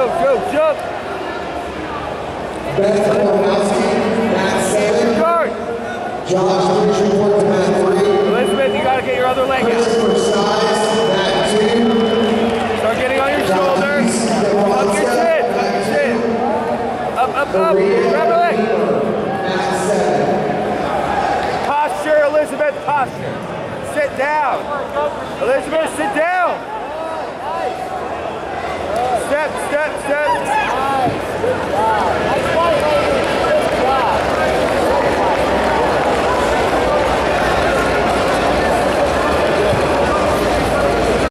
jump, jump, jump. Beth Kolonowski, Matt Salem. Guard. Josh Bridger, mat three. Elizabeth, you gotta get your other leg out. Size, mat two. Start getting on your shoulders. Up your chin, up. Up, up, up. Grab your leg. Posture, Elizabeth, posture. Sit down. Elizabeth, sit down. Step, step, step.